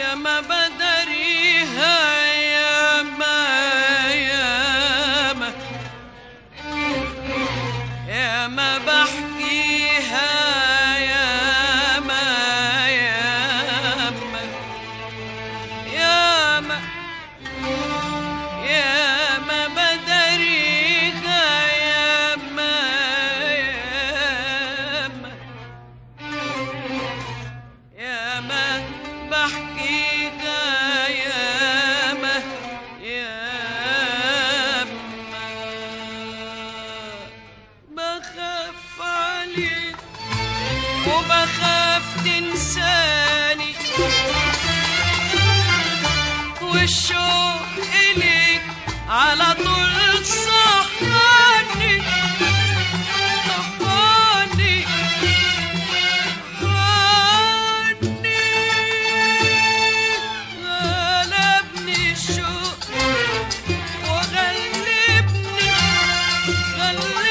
ಯಮಬ one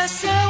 coração.